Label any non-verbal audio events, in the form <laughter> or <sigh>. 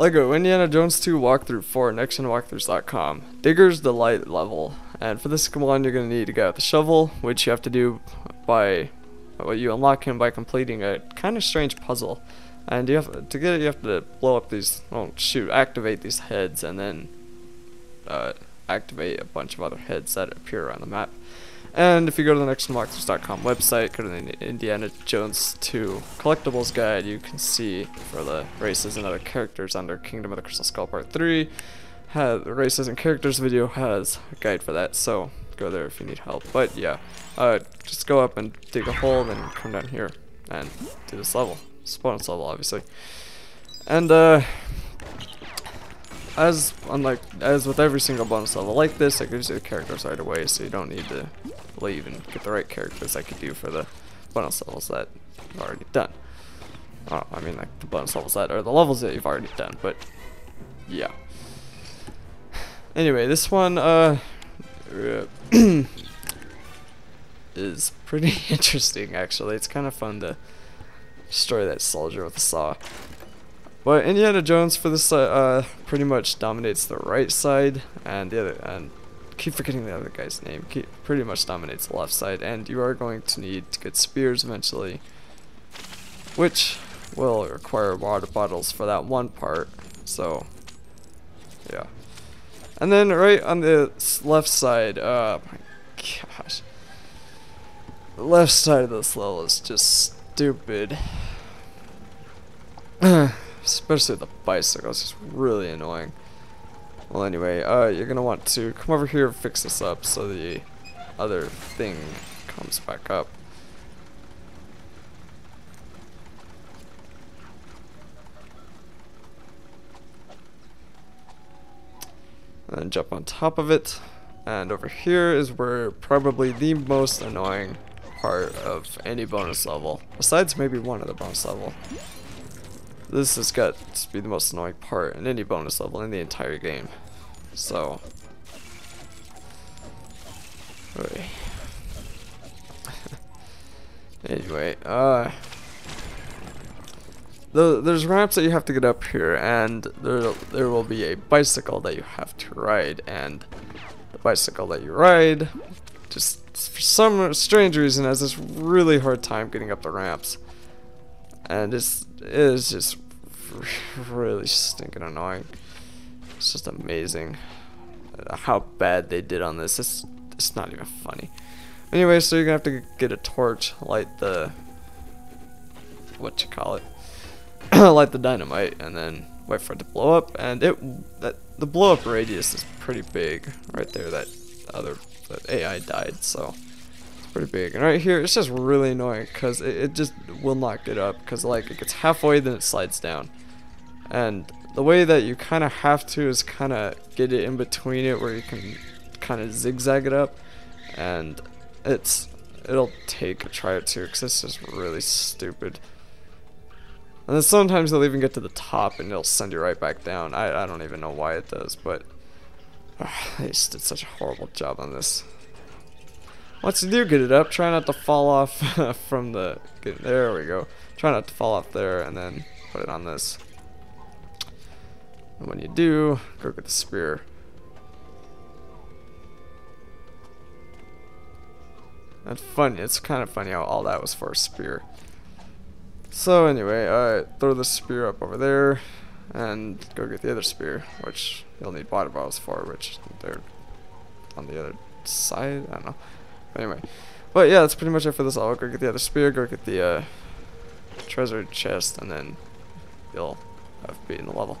LEGO Indiana Jones 2 walkthrough for nextgenwalkthroughs.com. Digger's Delight level. And for this one, you're going to need to get out the shovel, which you have to do by, well, you unlock him by completing a kind of strange puzzle. And you have to get it, you have to blow up these, oh shoot, activate these heads and then uh, activate a bunch of other heads that appear around the map. And if you go to the nextgenwalkthroughs.com website, go to the Indiana Jones 2 collectibles guide, you can see for the races and other characters under Kingdom of the Crystal Skull Part 3. Have, the races and characters video has a guide for that, so go there if you need help. But yeah, uh, just go up and dig a hole, then come down here and do this level. Bonus level, obviously. And uh, as unlike as with every single bonus level like this, it gives you the characters right away, so you don't need to leave and get the right characters I could do for the bonus levels that I've already done. Oh, I mean like the bonus levels that are the levels that you've already done, but yeah. Anyway, this one uh <clears throat> is pretty <laughs> interesting actually. It's kind of fun to destroy that soldier with a saw. But Indiana Jones for this uh, pretty much dominates the right side, and the other and keep forgetting the other guy's name. Keep, pretty much dominates the left side, and you are going to need to get spears eventually, which will require water bottles for that one part. So, yeah. And then right on the left side, uh, my gosh, the left side of this level is just stupid. <sighs> Especially the bicycles, it's really annoying. Well, anyway, uh, you're gonna want to come over here and fix this up so the other thing comes back up. And then jump on top of it. And over here is where probably the most annoying part of any bonus level. Besides maybe one of the bonus level. This has got to be the most annoying part in any bonus level in the entire game. So. <laughs> anyway, uh. The, there's ramps that you have to get up here, and there there will be a bicycle that you have to ride, and the bicycle that you ride, just for some strange reason, has this really hard time getting up the ramps, and it's it is just really stinking annoying. It's just amazing how bad they did on this. It's, it's not even funny. Anyway, so you're gonna have to get a torch, light the what you call it, <coughs> light the dynamite, and then wait for it to blow up. And it that the blow up radius is pretty big right there. That other that AI died, so it's pretty big. And right here, it's just really annoying because it, it just will not get up because like it gets halfway, then it slides down. And the way that you kind of have to is kind of get it in between it where you can kind of zigzag it up. And it's it'll take a try or two because this is really stupid. And then sometimes they'll even get to the top and it'll send you right back down. I, I don't even know why it does, but uh, <sighs> they just did such a horrible job on this. Once you do get it up, try not to fall off <laughs> from the... There we go. Try not to fall off there and then put it on this. And when you do, go get the spear. That's funny, it's kind of funny how all that was for a spear. So anyway, uh, throw the spear up over there, and go get the other spear, which you'll need water bottles for, which they're on the other side, I don't know. But anyway, but yeah, that's pretty much it for this. I'll go get the other spear, go get the uh, treasure chest, and then you'll have beaten the level.